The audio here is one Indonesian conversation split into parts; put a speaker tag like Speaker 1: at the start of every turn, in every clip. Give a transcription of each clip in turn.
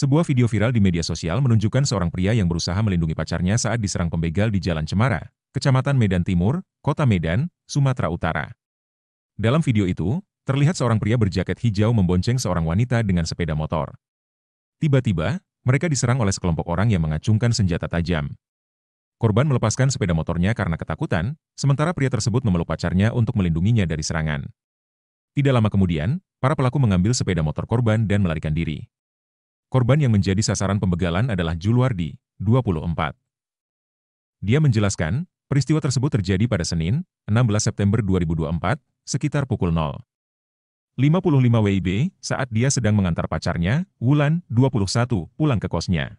Speaker 1: Sebuah video viral di media sosial menunjukkan seorang pria yang berusaha melindungi pacarnya saat diserang pembegal di Jalan Cemara, Kecamatan Medan Timur, Kota Medan, Sumatera Utara. Dalam video itu, terlihat seorang pria berjaket hijau membonceng seorang wanita dengan sepeda motor. Tiba-tiba, mereka diserang oleh sekelompok orang yang mengacungkan senjata tajam. Korban melepaskan sepeda motornya karena ketakutan, sementara pria tersebut memeluk pacarnya untuk melindunginya dari serangan. Tidak lama kemudian, para pelaku mengambil sepeda motor korban dan melarikan diri. Korban yang menjadi sasaran pembegalan adalah Julwardi, 24. Dia menjelaskan, peristiwa tersebut terjadi pada Senin, 16 September 2024, sekitar pukul 0. 55 WIB saat dia sedang mengantar pacarnya, Wulan, 21, pulang ke kosnya.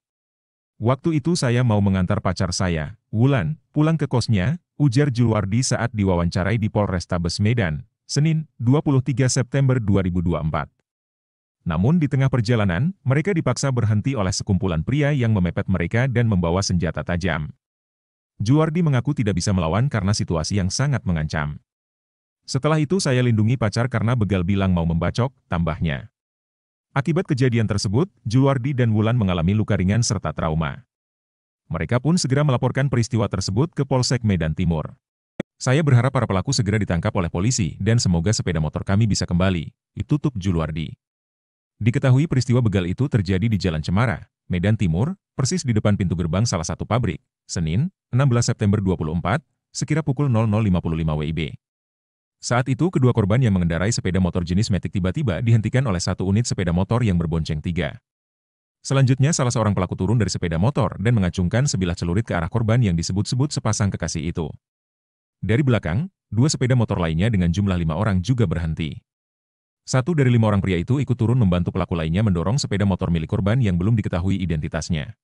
Speaker 1: Waktu itu saya mau mengantar pacar saya, Wulan, pulang ke kosnya, ujar Julwardi saat diwawancarai di Polrestabes Medan, Senin, 23 September 2024. Namun di tengah perjalanan, mereka dipaksa berhenti oleh sekumpulan pria yang memepet mereka dan membawa senjata tajam. Juwardi mengaku tidak bisa melawan karena situasi yang sangat mengancam. Setelah itu saya lindungi pacar karena begal bilang mau membacok, tambahnya. Akibat kejadian tersebut, Juwardi dan Wulan mengalami luka ringan serta trauma. Mereka pun segera melaporkan peristiwa tersebut ke Polsek Medan Timur. Saya berharap para pelaku segera ditangkap oleh polisi dan semoga sepeda motor kami bisa kembali, ditutup Julwardi. Diketahui peristiwa begal itu terjadi di Jalan Cemara, Medan Timur, persis di depan pintu gerbang salah satu pabrik, Senin, 16 September 24, sekira pukul 00.55 WIB. Saat itu kedua korban yang mengendarai sepeda motor jenis Matic tiba-tiba dihentikan oleh satu unit sepeda motor yang berbonceng tiga. Selanjutnya salah seorang pelaku turun dari sepeda motor dan mengacungkan sebilah celurit ke arah korban yang disebut-sebut sepasang kekasih itu. Dari belakang, dua sepeda motor lainnya dengan jumlah lima orang juga berhenti. Satu dari lima orang pria itu ikut turun membantu pelaku lainnya mendorong sepeda motor milik korban yang belum diketahui identitasnya.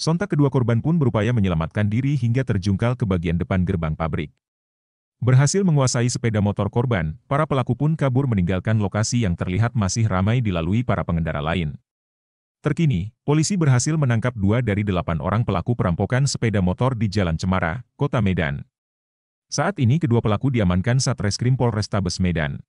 Speaker 1: Sontak kedua korban pun berupaya menyelamatkan diri hingga terjungkal ke bagian depan gerbang pabrik. Berhasil menguasai sepeda motor korban, para pelaku pun kabur meninggalkan lokasi yang terlihat masih ramai dilalui para pengendara lain. Terkini, polisi berhasil menangkap dua dari delapan orang pelaku perampokan sepeda motor di Jalan Cemara, Kota Medan. Saat ini kedua pelaku diamankan Satreskrim Polrestabes Medan.